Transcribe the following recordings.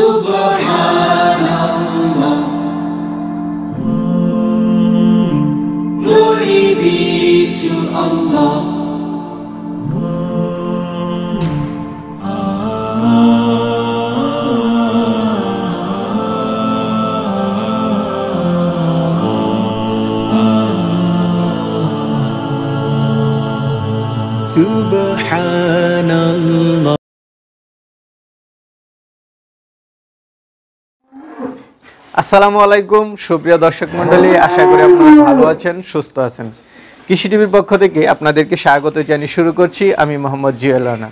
Subhanallah. Glory be to Allah. আসসালামু আলাইকুম, সুপ্রিয় দর্শক মণ্ডলী, আশা করি আপনারা ভালো আছেন, সুস্থ আছেন। কৃষি টিভির পক্ষ থেকে আপনাদেরকে স্বাগত জানিয়ে শুরু করছি, আমি মোহাম্মদ জিয়াল রানা।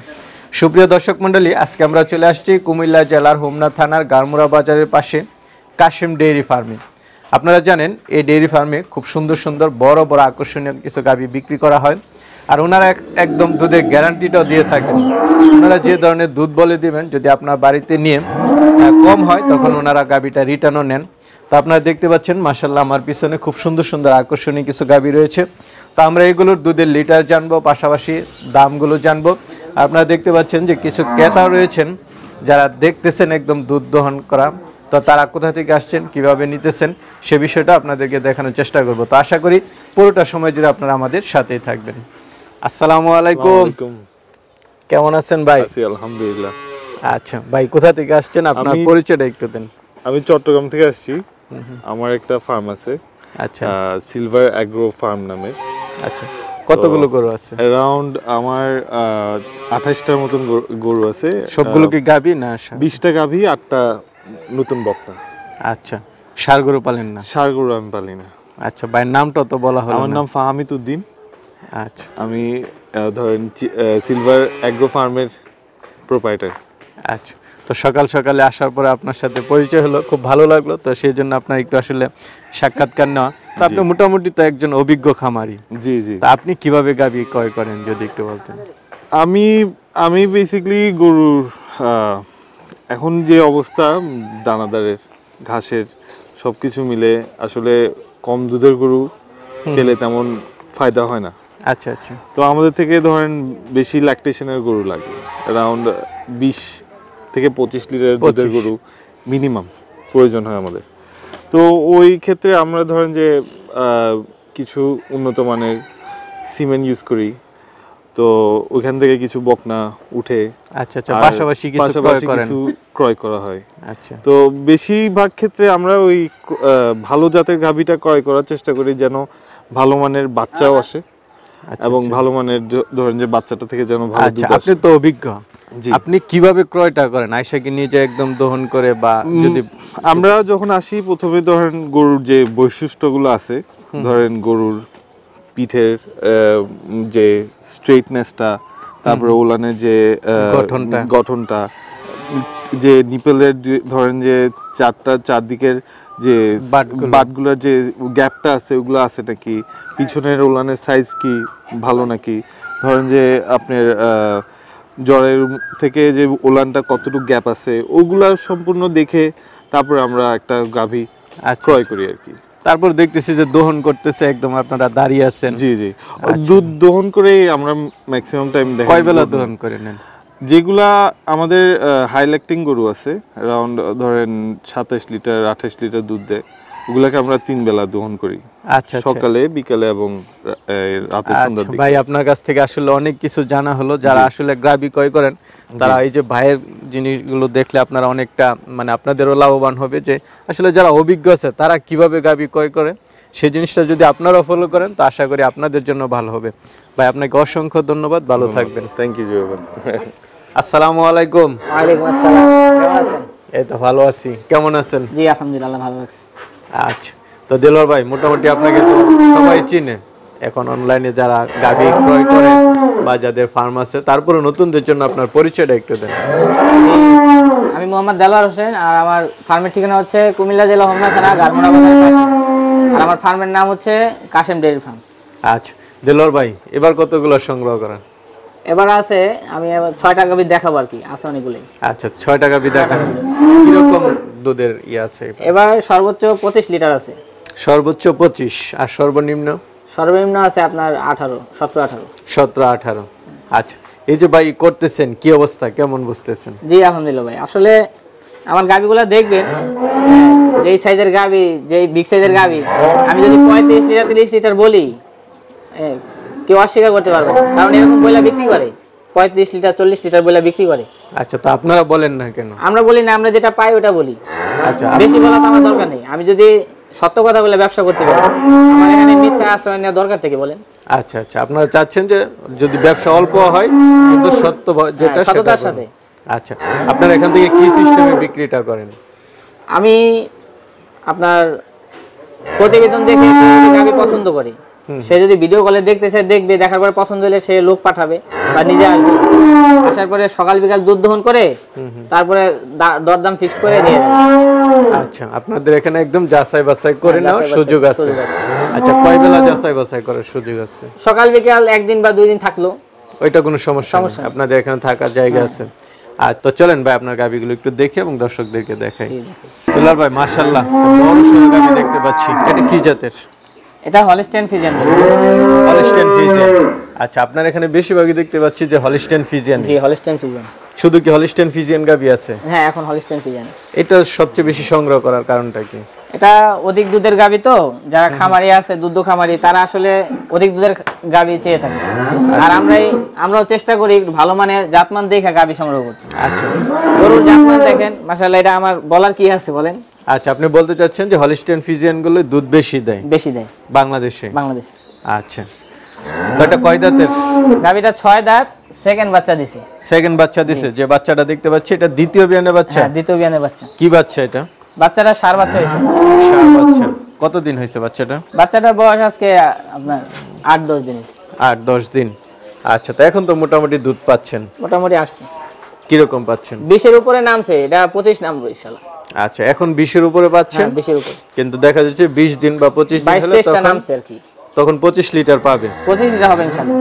সুপ্রিয় দর্শক মন্ডলী আজকে আমরা চলে আসছি কুমিল্লা জেলার হোমনা থানার গারমুরা বাজারের পাশে কাশিম ডেইরি ফার্মে। আপনারা জানেন, এই ডেইরি ফার্মে খুব সুন্দর সুন্দর বড় বড় আকর্ষণীয় কিছু গাভী বিক্রি করা হয়, আর ওনারা এক- একদম দুধের গ্যারান্টিটাও দিয়ে থাকেন। ওনারা যে ধরনের দুধ বলে দিবেন, যদি আপনার বাড়িতে নিয়ে কম হয় তখন ওনারা গাভীটা রিটার্নও নেন। তো আপনারা দেখতে পাচ্ছেন মাসাল্লাহ আমার পিছনে খুব সুন্দর সুন্দর আকর্ষণীয় কিছু গাবি রয়েছে। তো আমরা এগুলোর দুধের লিটার জানব পাশাপাশি দামগুলো জানব। আপনারা দেখতে পাচ্ছেন যে কিছু ক্রেতাও রয়েছেন যারা দেখতেছেন একদম দুধ দহন করা। তো তারা কোথা থেকে আসছেন কীভাবে নিতেছেন সে বিষয়টা আপনাদেরকে দেখানোর চেষ্টা করব। তো আশা করি পুরোটা সময় জুড়ে আপনারা আমাদের সাথেই থাকবেন। আসসালামু আলাইকুম। কেমন আছেন ভাই? আলহামদুলিল্লাহ। আচ্ছা ভাই কোথা থেকে আসছেন? আপনার পরিচয়টা একটু দেন। আমি চট্টগ্রাম থেকে আসছি। আমার একটা ফার্ম আছে। আচ্ছা। সিলভার অ্যাগ্রো ফার্ম নামে। আচ্ছা কতগুলো গরু আছে? অ্যারাউন্ড আমার আঠাশটার মতন গরু- আছে। সবগুলো কি গাবি না ষাঁড়? বিশটা গাভী আটটা নতুন বকনা আচ্ছা সার গরু পালেন না? সার গরু আমি পালি না। আচ্ছা ভাইয়ের নামটা তো বলা হলো আমার নাম ফাহামিদ উদ্দিন। আচ্ছা। আমি ধরেন সিলভার অ্যাগ্রো ফার্মের প্রোপাইটার আচ্ছা। তো সকাল সকালে আসার পরে আপনার সাথে পরিচয় হলো খুব ভালো লাগল। তো সেই জন্য আপনার একটু আসলে সাক্ষাৎকার নেওয়া। তো আপনি মোটামুটি তো একজন অভিজ্ঞ খামারি। জি জি। তা আপনি কীভাবে গাবি ক্রয় করেন যদি একটু বলতেন? আমি আমি বেসিক্যালি গরুর এখন যে অবস্থা দানাদারের ঘাসের সব কিছু মিলে আসলে কম দুধের গরু খেলে তেমন ফায়দা হয় না। আচ্ছা আচ্ছা। তো আমাদের থেকে ধরেন বেশি ল্যাকটেশনের গরু লাগে। অ্যারাউন্ড বিশ থেকে পঁচিশ লিটার দুধের গরু মিনিমাম প্রয়োজন হয় আমাদের। তো ওই ক্ষেত্রে আমরা ধরেন যে কিছু উন্নত মানের সিমেন্ট ইউজ করি। তো ওইখান থেকে কিছু বকনা উঠে আচ্ছা আচ্ছা পাশাপাশি কিছু ক্রয় করেন। কিছু ক্রয় করা হয়। আচ্ছা। তো বেশিরভাগ ক্ষেত্রে আমরা ওই ভালো জাতের গাভীটা ক্রয় করার চেষ্টা করি যেন ভালো মানের বাচ্চাও আসে আচ্ছা, এবং আচ্ছা। ভালো মানের ধরেন যে বাচ্চাটা থেকে যেন ভালো আচ্ছা আপনি তো অভিজ্ঞ। আপনি কীভাবে ক্রয়টা করেন? আয়সাকে নিজে একদম দহন করে বা যদি আমরা যখন আসি প্রথমে ধরেন গরুর যে বৈশিষ্ট্যগুলো আছে ধরেন গরুর পিঠের যে স্ট্রেটনেসটা তারপরে ওলানের যে গঠনটা। গঠনটা যে নিপেলের ধরেন যে চারটা চারদিকের যে। বাটগুলোর যে গ্যাপটা আছে ওগুলো আছে নাকি? পিছনের ওলানের সাইজ কি? ভালো নাকি? ধরেন যে আপনার আহ, জ্বরের থেকে যে ওলানটা কতটুকু গ্যাপ আছে ওগুলা সম্পূর্ণ দেখে তারপরে আমরা একটা গাভী আচ্ছা ক্রয় করি আর কি। তারপর দেখতেছি যে দহন করতেছে একদম আপনারা দাঁড়িয়ে আছেন। জি জি। আচ্ছা। দুধ দহন করে আমরা ম্যাক্সিমাম টাইম দেখি কয় বেলা দহন করে নেন? যেগুলা আমাদের হাইলাইটিং গরু আছে অ্যারাউন্ড ধরেন সাতাশ লিটার আঠাশ লিটার দুধ দেয়। ওগুলাকে আমরা তিন বেলা দহন করি। আচ্ছা আচ্ছা। সকালে বিকালে এবং রা- এই, রাতের সন্ধ্যার আচ্ছা দিকে। ভাই আপনার কাছ থেকে আসলে অনেক কিছু জানা হলো। যারা আসলে গ্রাবি ক্রয় করেন তারা এই যে ভাইয়ের জিনিসগুলো দেখলে আপনারা অনেকটা মানে আপনাদেরও লাভবান হবে যে আসলে যারা অভিজ্ঞ আছে তারা কীভাবে গাবি ক্রয় করে সেই জিনিসটা যদি আপনারাও ফলো করেন তো আশা করি আপনাদের জন্য ভালো হবে। ভাই আপনাকে অসংখ্য ধন্যবাদ ভালো থাকবেন। থ্যাংক ইউ জয়বান আসসালামু আলাইকুম। ওয়ালাইকুম আসসালাম। কেমন আছেন? এই তো ভালো আছি। কেমন আছেন? জি আলহামদুলিল্লাহ ভালো লাগছে আচ্ছা। তো দেলোয়ার ভাই মোটামুটি আপনাকে তো সবাই চিনে। এখন অনলাইনে যারা গাভি ক্রয় করে বা যাদের ফার্ম আছে তারপরে নতুনদের জন্য আপনার পরিচয়টা একটু দেন। আমি মোহাম্মদ দেলোয়ার হোসেন আর আমার ফার্মের ঠিকানা হচ্ছে কুমিল্লা জেলা হোমনা থানা গারমোড়া বাজারের পাশে। আর আমার ফার্মের নাম হচ্ছে কাশেম ডেয়ারি ফার্ম আচ্ছা। দেলোয়ার ভাই এবার কতগুলো সংগ্রহ করেন? এবার আছে আমি ছয় টাকা বিদ দেখাবো আর কি আছে অনেকগুলোই। আচ্ছা ছয় টাকা বিদা খান কীরকম দুধের ইয়ে আছে। এবার সর্বোচ্চ পঁচিশ লিটার আছে। সর্বোচ্চ পঁচিশ আর সর্বনিম্ন? সর্বনিম্ন আছে আপনার আঠারো সতেরো আঠারো। সতেরো আঠারো। আচ্ছা এই যে ভাই করতেছেন কি অবস্থা? কেমন বুঝতেছেন? জি আলহামদুলিল্লাহ ভাই। আসলে আমার গাবিগুলো দেখবেন যেই সাইজের গাবি যেই বিগ সাইজের গাবি আমি যদি পঁয়ত্রিশ লিটার তিরিশ লিটার বলি কেউ অস্বীকার করতে পারবে। কারণ এরকম বইলা বিক্রি করে পঁয়ত্রিশ লিটার চল্লিশ লিটার বইলা বিক্রি করে। আচ্ছা তো আপনারা বলেন না কেন? আমরা বলি না আমরা যেটা পাই ওটা বলি। আচ্ছা বেশি বলা তো আমার দরকার নেই। আমি যদি সত্য কথা বলে ব্যবসা করতে পারি আমার এখানে মিথ্যা আশ্রয় নেওয়া দরকার থেকে বলেন। আচ্ছা আচ্ছা আপনারা চাচ্ছেন যে যদি ব্যবসা অল্প হয় কিন্তু সত্য যেটা হ্যাঁ, সততার সাথে। আচ্ছা আপনারা এখান থেকে কি সিস্টেমে বিক্রিটা করেন? আমি আপনার প্রতিবেদন দেখে গাভী পছন্দ করে। সে যদি ভিডিও কলে দেখতেছে দেখবে দেখার পরে পছন্দ হলে সে লোক পাঠাবে বা নিজে আসবে। আসার পরে সকাল বিকাল দুধ দহন করে তারপরে দরদাম ফিক্স করে নিয়ে আচ্ছা আপনাদের এখানে একদম যাচাই বাছাই করে হ্যাঁ, নেওয়ার সুযোগ আছে। আচ্ছা কয় বেলা যাচাই বাছাই করার সুযোগ আছে? সকাল বিকাল একদিন বা দুই দিন থাকল। ওইটা কোনো সমস্যা সমস্যা আপনাদের এখানে থাকার জায়গা আছে। আর তো চলেন ভাই আপনার গাবিগুলো একটু দেখি এবং দর্শকদেরকে দেখাই। দুলাল ভাই মাশাল্লাহ বড় সড়ো গাবি দেখতে পাচ্ছি। এটা কি জাতের? এটা হলিস্টেন ফিজিয়ান হলিস্টেন ফিজিয়ান আচ্ছা আপনার এখানে বেশিরভাগই দেখতে পাচ্ছি যে হলিস্টেন ফিজিয়ান জি হলিস্টেন ফিজিয়ান শুধু কি হলিস্টেন ফিজিয়ান গাবি আছে? হ্যাঁ এখন হলিস্টেন ফিজিয়ান এটা সবচেয়ে বেশি সংগ্রহ করার কারণটা কি? এটা অধিক দুধের গাবি তো যারা খামারি আছে দুধ খামারি তারা আসলে অধিক দুধের গাবি চেয়ে থাকে। আর আমরাই আমরাও চেষ্টা করি ভালো মানের জাতমান দেখে গাবি সংগ্রহ করতে। আচ্ছা। গরুর জাতমান দেখেন মাসাল্লাহ এটা আমার বলার কি আছে বলেন? আচ্ছা আপনি বলতে চাচ্ছেন যে হলিস্টেন ফিজিয়ানগুলো দুধ বেশি দেয়? বেশি দেয়। বাংলাদেশে? বাংলাদেশে। আচ্ছা। এটা কয় দাঁতের? গাবিটা ছয় দাঁত সেকেন্ড বাচ্চা দিছে। সেকেন্ড বাচ্চা দিছে যে বাচ্চাটা দেখতে পাচ্ছি এটা দ্বিতীয় বিয়ানে বাচ্চা? হ্যাঁ দ্বিতীয় বিয়ানের বাচ্চা। কি বাচ্চা এটা? বাচ্চাটা সার বাচ্চা হয়েছে। ষাঁড় বাচ্চা। কতদিন হয়েছে বাচ্চাটা? বাচ্চাটার বয়স আজকে আপনার আট দশ দিন। আট দশ দিন। আচ্ছা তো এখন তো মোটামুটি দুধ পাচ্ছেন। মোটামুটি আসছে। কীরকম পাচ্ছেন? বিশের উপরে নামছে এটা পঁচিশ নামবো ইনশাল্লাহ। আচ্ছা এখন বিশের উপরে পাচ্ছেন? হ্যাঁ বিশের উপরে। কিন্তু দেখা যাচ্ছে বিশ দিন বা পঁচিশ দিন হলে তখন নামছে আর কি। তখন পঁচিশ লিটার পাবে। পঁচিশ লিটার হবে ইনশাল্লাহ।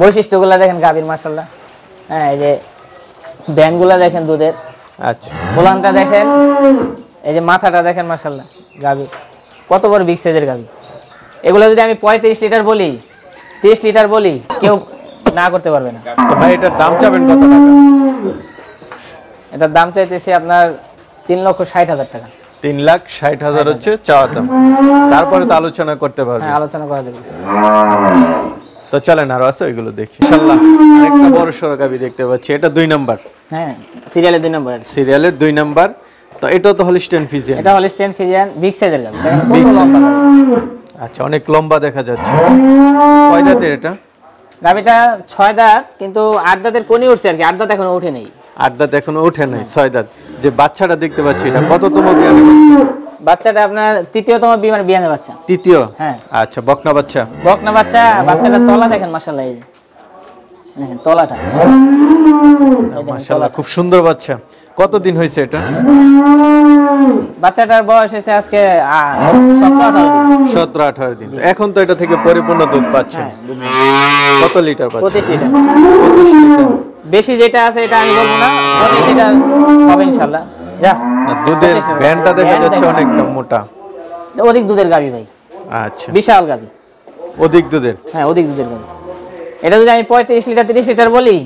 বৈশিষ্ট্যগুলো দেখেন গাভীর মাসাল্লাহ হ্যাঁ এই যে ব্যানগুলা দেখেন দুধের। আচ্ছা। পোলানটা দেখেন এই যে মাথাটা দেখেন মাসাল্লাহ গাভী কত বড় বিগ সাইজের গাভী? এগুলো যদি আমি পঁয়ত্রিশ লিটার বলি তিরিশ লিটার বলি কেউ না করতে পারবে না। ভাই এটার দাম চাবেন কত টাকা? এটার দাম চাইতেছি আপনার তিন লক্ষ ষাট হাজার টাকা। তিন লাখ ষাট হাজার হচ্ছে চাওয়া দাম। তারপরে তো আলোচনা করতে পারবে। হ্যাঁ আলোচনা করা যাবে। তো চলেন আরও আছে ওইগুলো দেখি। ইনশাল্লাহ একটা বড় সড়ো গাবি দেখতে পাচ্ছি। এটা দুই নাম্বার। হ্যাঁ সিরিয়ালের দুই নম্বর। সিরিয়ালের দুই নাম্বার। তো এটাও তো হলিস্টেন ফিজিয়ান এটা হল স্টেন ফিজিয়ান বিগ সাইজের। আচ্ছা অনেক লম্বা দেখা যাচ্ছে। কয় দাঁতের এটা? গাভীটা ছয় দাঁত কিন্তু আট দাঁতের কোনি উঠছে আর কি। আট দাঁত এখনও উঠে নেই। আট দাঁত এখনও ওঠে নাই ছয় দাঁত। যে বাচ্চাটা দেখতে পাচ্ছি এটা কততম বিয়ানে বাচ্চাটা আপনার তৃতীয়তম বিমান বিয়ানের বাচ্চা। তৃতীয়? হ্যাঁ। আচ্ছা বকনা বাচ্চা। বকনা বাচ্চা বাচ্চাটা তলা দেখেন এই দেখেন তলাটা। মাশাআল্লাহ খুব সুন্দর বাচ্চা। কতদিন হয়েছে এটা? বাচ্চাটার বয়স হয়েছে আজকে সতেরো আঠারো দিন। এখন তো এটা থেকে পরিপূর্ণ দুধ পাচ্ছেন। হ্যাঁ। কত লিটার পঁচিশ লিটার। বেশি যেটা আছে এটা আমি বলব না পঁচিশ লিটার হবে ইনশাল্লাহ যা দুধের ভ্যানটা দেখা যাচ্ছে অনেকটা মোটা। অধিক দুধের গাবি ভাই। আচ্ছা। বিশাল গাবি। অধিক দুধের? হ্যাঁ অধিক দুধের গাবি। এটা যদি আমি পঁয়ত্রিশ লিটার তিরিশ লিটার বলি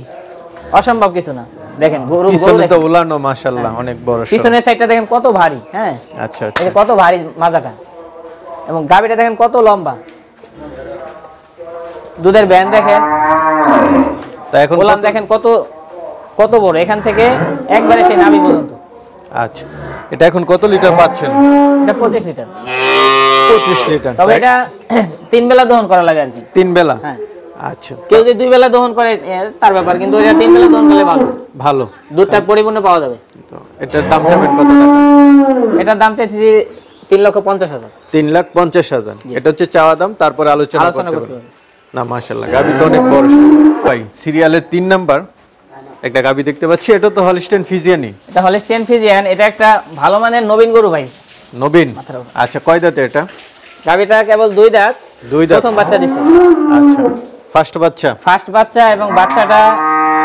অসম্ভব কিছু না। দেখেন গরু গরু তো উলানো মাশাল্লাহ অনেক বড়। পিছনের সাইডটা দেখেন কত ভারী হ্যাঁ। আচ্ছা আচ্ছা। কত ভারী মাজাটা। এবং গাবিটা দেখেন কত লম্বা। দুধের ব্যান দেখেন। তা এখন গোলাম দেখেন কত কত বড়? এখান থেকে একবারে সেই নামি পর্যন্ত। আচ্ছা। এটা এখন কত লিটার পাচ্ছেন? এটা পঁচিশ লিটার। পঁচিশ লিটার তবে এটা তিন বেলা দহন করা লাগে আর কি। তিন বেলা? হ্যাঁ। আচ্ছা। কেউ যদি দুই বেলা দহন করে তার ব্যাপার কিন্তু এটা তিন বেলা দহন করলে ভালো। ভালো। দুধটা পরিপূর্ণ পাওয়া যাবে। তো এটার দাম চাবেন কত টাকা? এটার দাম চাইছি তিন লক্ষ পঞ্চাশ হাজার। তিন লাখ পঞ্চাশ হাজার। এটা হচ্ছে চাওয়া দাম তারপরে আলোচনা করতে করতে পারবেন না মাশাল্লাহ গাবি তো অনেক বড় ভাই সিরিয়ালের তিন নাম্বার একটা গাবি দেখতে পাচ্ছি এটা তো হলিস্টেন ফিজিয়ানি এটা হলিস্টেন ফিজিয়ান এটা একটা ভালো মানের নবীন গরু ভাই। নবীন? আচ্ছা কয় দাঁতে এটা? গাবিটা কেবল দুই দাঁত। দুই দাঁত। প্রথম বাচ্চা দিছে। আচ্ছা ফার্স্ট বাচ্চা? ফার্স্ট বাচ্চা এবং বাচ্চাটা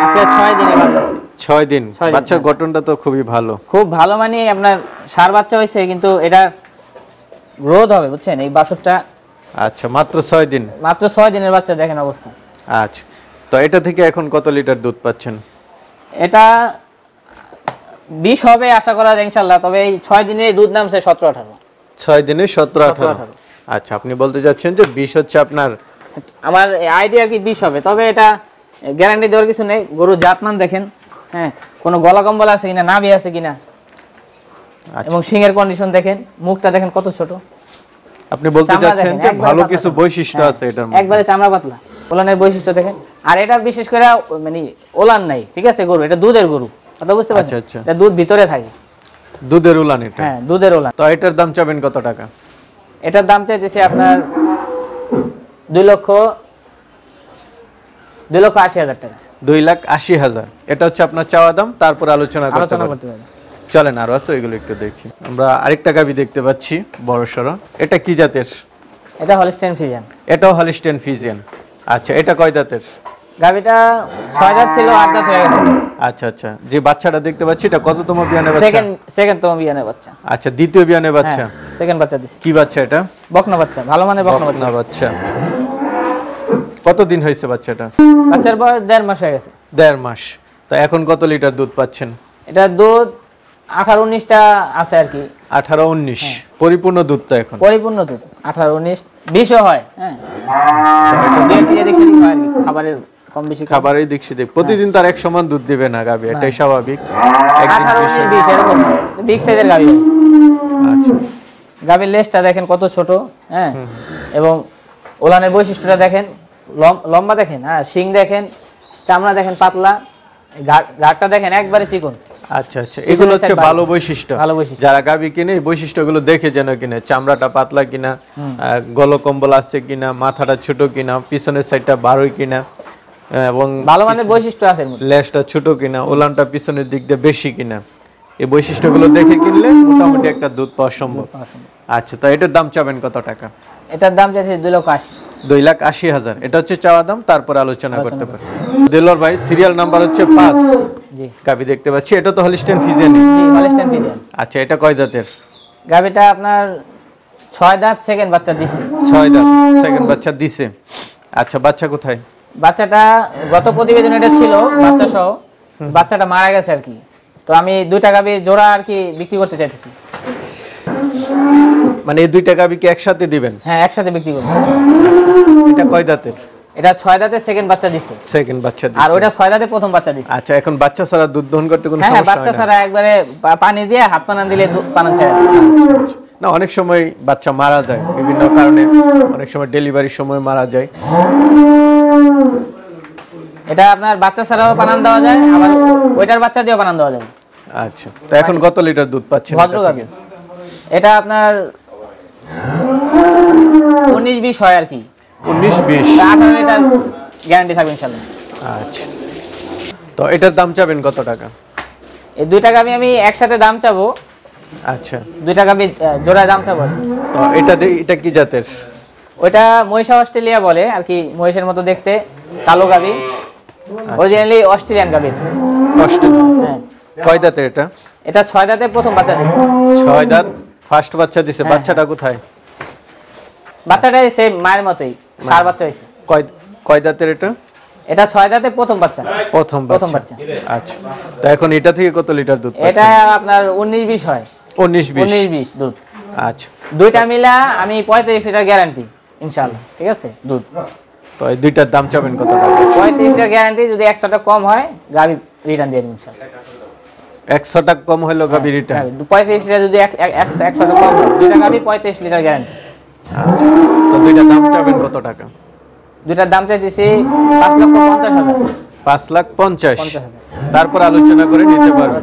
আজকে ছয় দিনের বাচ্চা। ছয় দিন। দিন, বাচ্চার। গঠনটা তো খুবই ভালো। খুব ভালো মানে আপনার সার বাচ্চা হয়েছে কিন্তু এটা গ্রোথ হবে বুঝছেন? এই বাছুরটা আচ্ছা মাত্র ছয় দিন? মাত্র ছয় দিনের বাচ্চা দেখেন অবস্থা। আচ্ছা তো এটা থেকে এখন কত লিটার দুধ পাচ্ছেন? এটা বিষ হবে আশা করা যায় ইনশাল্লাহ তবে এই ছয় দিনে দুধ নামছে সতেরো আঠারো। ছয় দিনে সতেরো আঠারো। আচ্ছা আপনি বলতে চাচ্ছেন যে বিষ হচ্ছে আপনার? আমার আইডিয়া কি বিষ হবে তবে এটা গ্যারান্টি দেওয়ার কিছু নেই। গরুর জাতমান দেখেন হ্যাঁ কোনো গলা কম্বল আছে কিনা নাভি আছে কিনা আচ্ছা। এবং সিংয়ের কন্ডিশন দেখেন মুখটা দেখেন কত ছোট। আপনি বলতে চাচ্ছেন যে ভালো কিছু বৈশিষ্ট্য হ্যাঁ, আছে এটার মধ্যে। একবারে চামড়া পাতলা ওলানের বৈশিষ্ট্য দেখেন। আর এটা বিশেষ করে মানে ওলান নাই ঠিক আছে গরু এটা দুধের গরু কথা বুঝতে পারছেন? আচ্ছা, আচ্ছা। এটা দুধ ভিতরে থাকে। দুধের উলান এটা? হ্যাঁ দুধের ওলান। তো এটার দাম চাবেন কত টাকা? এটার দাম চাইতেছি আপনার দুই লক্ষ দুই লক্ষ আশি হাজার টাকা। দুই লাখ আশি হাজার। এটা হচ্ছে আপনার চাওয়া দাম তারপর আলোচনা করতে আলোচনা পারবেন করতে পারি চলেন আরও আছে ওইগুলো একটু দেখি। আমরা আরেকটা গাবি দেখতে পাচ্ছি বড় সড়ো। এটা কি জাতের? এটা হলস্টেন ফিজিয়ান এটাও হলিস্টেন ফিজিয়ান আচ্ছা এটা কয় দাঁতের? গাভিটা ছয় দাঁত ছিল আট দাঁত হয়ে গেছে। আচ্ছা আচ্ছা। যে বাচ্চাটা দেখতে পাচ্ছি এটা কততম বিয়ানের বাচ্চা? সেকেন্ড সেকেন্ড তোমার বিয়ানের বাচ্চা। আচ্ছা দ্বিতীয় বিয়ানের বাচ্চা? হ্যাঁ সেকেন্ড বাচ্চা দিছি। কি বাচ্চা এটা? বকনা বাচ্চা ভালো মানের বকনা বাচ্চা। বকনা বাচ্চা। কতদিন হয়েছে বাচ্চাটা? বাচ্চার বয়স দেড় মাস হয়ে গেছে। দেড় মাস। তো এখন কত লিটার দুধ পাচ্ছেন? এটা দুধ আঠারো উনিশটা আছে আর কি। আঠারো উনিশ। হ্যাঁ। পরিপূর্ণ দুধ তো এখন। পরিপূর্ণ দুধ। আঠারো উনিশ। বিশও হয় হ্যাঁ। হয় খাবারের কম বেশি খাবার খাবারের দিক সেদিক প্রতিদিন তার এক সমান দুধ দিবে না গাবি এটাই স্বাভাবিক। একদিন বিগ সাইজের আচ্ছা। গাভীর লেজটা দেখেন কত ছোট হ্যাঁ। এবং ওলানের বৈশিষ্ট্যটা দেখেন। লম- লম্বা দেখেন হ্যাঁ। শিং দেখেন চামড়া দেখেন পাতলা। ঘাট- ঘাটটা দেখেন একবারে চিকন। আচ্ছা আচ্ছা। এগুলো হচ্ছে ভালো। বৈশিষ্ট্য। ভালো বৈশিষ্ট্য। যারা গাবি কিনে এই বৈশিষ্ট্যগুলো দেখে যেন কিনে চামড়াটা পাতলা কিনা গলকম্বল আছে কিনা মাথাটা ছোট কিনা পিছনের সাইডটা বারোই কিনা এবং ভালো মানের বৈশিষ্ট্য আছে লেজটা ছোট কিনা ওলানটা পিছনের দিক দিয়ে বেশি কিনা এই বৈশিষ্ট্যগুলো দেখে কিনলে মোটামুটি একটা দুধ পাওয়া সম্ভব। আচ্ছা তো এটার দাম চাবেন কত টাকা? এটার দাম চাইছে দুই লক্ষ আশি। দুই লাখ আশি হাজার। এটা হচ্ছে চাওয়া দাম তারপর আলোচনা করতে পারি দিলর ভাই সিরিয়াল নাম্বার হচ্ছে পাঁচ। গাবি দেখতে পাচ্ছি। এটা তো হলিস্টেন ফিজেনি জি হলস্টেন ফিজিয়ান আচ্ছা এটা কয় দাঁতের? গাভীটা আপনার ছয় দাঁত সেকেন্ড বাচ্চা দিছে। ছয় দাঁত সেকেন্ড বাচ্চা দিছে। আচ্ছা বাচ্চা কোথায়? বাচ্চাটা গত প্রতিবেদন এটা ছিল বাচ্চা সহ। বাচ্চাটা মারা গেছে আর কি। তো আমি দুইটা গাভী জোড়া আর কি বিক্রি করতে চাইতেছি। মানে এই দুইটা গাবি কি একসাথে দিবেন? হ্যাঁ একসাথে বিক্রি করব। এটা কয় দাঁতের? এটা ছয় দাঁতে সেকেন্ড বাচ্চা দিছে। সেকেন্ড বাচ্চা দিছে। আর ওইটা ছয় দাঁতে প্রথম বাচ্চা দিছে। আচ্ছা এখন বাচ্চা ছাড়া দুধ দহন করতে কোনো হ্যাঁ হ্যাঁ, সমস্যা বাচ্চা হয় না? ছাড়া একবারে পানি দিয়ে হাত পানা দিলে পানা ছেড়ে। না অনেক সময় বাচ্চা মারা যায়। বিভিন্ন কারণে অনেক সময় ডেলিভারির সময় মারা যায়। এটা আপনার বাচ্চা ছাড়াও পানান দেওয়া যায় আবার ওইটার বাচ্চা দিয়েও পানান দেওয়া যায়। আচ্ছা তো এখন কত লিটার দুধ পাচ্ছেন ভদ্র এটা এটা আপনার উনিশ বিশ হয় আর কি। উনিশ বিশ। আঠারো লিটার গ্যারান্টি থাকবে ইনশাল্লাহ আচ্ছা। তো এটার দাম চাবেন কত টাকা? এই দুইটা গাভী আমি একসাথে দাম চাবো। আচ্ছা। দুইটা গাভী আহ, জোড়ায় দাম চাবো তো এটা এটা কি জাতের? ওইটা মহিষা অস্ট্রেলিয়া বলে আর কি মহিষের মতো দেখতে কালো গাভী। অরিজিনালি অস্ট্রেলিয়ান গাভী। অস্ট্রেলিয়া হ্যাঁ। কয় দাঁতের এটা? এটা ছয় দাঁতে প্রথম বাচ্চা দিচ্ছে ছয় দাঁত ফার্স্ট বাচ্চা দিছে। হ্যাঁ, বাচ্চাটা কোথায়? বাচ্চাটাই সেম মায়ের মতোই। সার বাচ্চা হয়েছে। কয় কয় দাঁতের এটা? এটা ছয় দাঁতে প্রথম বাচ্চা। প্রথম প্রথম বাচ্চা। আচ্ছা। তো এখন এটা থেকে কত লিটার দুধ এটা আপনার উনিশ বিশ হয়। উনিশ বিশ। উনিশ বিশ দুধ। আচ্ছা। দুইটা মিলা আমি পঁয়ত্রিশ লিটার গ্যারান্টি ইনশাল্লাহ ঠিক আছে? দুধ। তো এই দুইটার দাম চাবেন কত টাকা পঁয়ত্রিশ লিটার গ্যারান্টি যদি একশো টাকা কম হয় গাড়ি রিটার্ন দিয়ে ইনশাল্লাহ একশো টাকা কম হলো গাবি রিটার্ন গাভী, পঁয়ত্রিশ লিটার যদি এক- এক- এক- একশো টাকা কম হয় দুইটা গাড়ি পঁয়ত্রিশ লিটার গ্যারান্টি। তো দুইটার দাম চাবেন কত টাকা? দুইটার দাম চাইতেছি পাঁচ লক্ষ পঞ্চাশ হাজার। পাঁচ লাখ পঞ্চাশ? পঞ্চাশ তারপর আলোচনা করে নিতে পারবেন।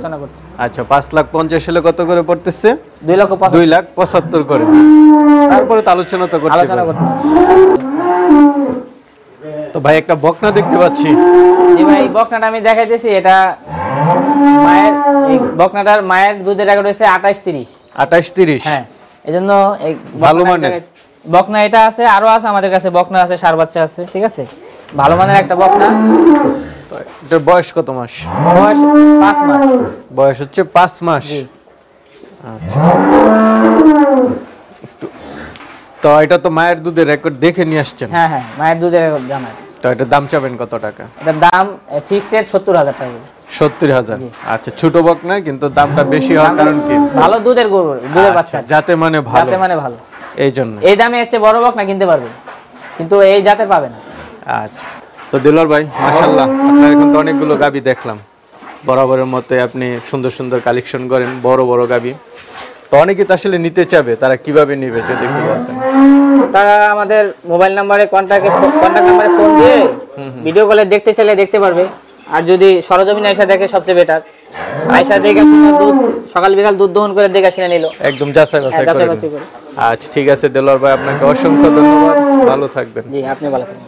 আচ্ছা পাঁচ লাখ পঞ্চাশ হলে কত করে পড়তেছে? দুই লক্ষ দুই লাখ পঁচাত্তর করে। তারপরে তো আলোচনা তো করতে তো ভাই একটা বকনা দেখতে পাচ্ছি। এই বকনাটা আমি দেখাইতেছি। এটা মায়ের বকনাটার মায়ের দুধের রেকর্ড হয়েছে আঠাশ তিরিশ। আঠাশ তিরিশ। হ্যাঁ এই জন্য এই ভালো মানের। বকনা এটা আছে আরও আছে আমাদের কাছে বকনা আছে সার বাচ্চা আছে ঠিক আছে? ভালো মানের একটা বকনা। তো এটার বয়স কত মাস? বয়স পাঁচ মাস। বয়স হচ্ছে পাঁচ মাস। জি। আচ্ছা। তো এটা তো মায়ের দুধের রেকর্ড দেখে নিয়ে আসছেন। হ্যাঁ হ্যাঁ মায়ের দুধের রেকর্ড জানায় তো এটার দাম চাবেন কত টাকা? এটার দাম ফিক্সড সত্তর হাজার টাকা। করে। সত্তর হাজার। আচ্ছা ছোট বক না কিন্তু দামটা বেশি হওয়ার কারণ কি? ভালো দুধের গরু দুধের বাচ্চা। আচ্ছা, যাতে মানে ভালো। যাতে মানে ভালো। এই জন্য এই দামে হচ্ছে বড় বক না কিনতে পারবে? কিন্তু এই জাতে পাবে না। আচ্ছা। তো দিলর ভাই মাশাল্লাহ আপনার এখন তো অনেকগুলো গাবি দেখলাম। বরাবরের মতে আপনি সুন্দর সুন্দর কালেকশন করেন বড় বড় গাবি। তো অনেকে তো আসলে নিতে চাবে তারা কীভাবে নিবে যদি একটু বলতেন? তারা আমাদের মোবাইল নাম্বারে কন্ট্যাক্টে কন্ট্যাক্ট নাম্বারে ফোন দিয়ে ভিডিও কলে দেখতে চাইলে দেখতে পারবে। আর যদি সরজমিন আয়সা দেখে সবচেয়ে বেটার আয়সা দেখে শুনে দুধ সকাল বিকাল দুধ দহন করে দেখে শুনে নিল। একদম যাচাই বাছাই হ্যাঁ। করে। আচ্ছা ঠিক আছে দেলোয়ার ভাই আপনাকে অসংখ্য ধন্যবাদ। ভালো থাকবেন। জি আপনি ভালো থাকবেন।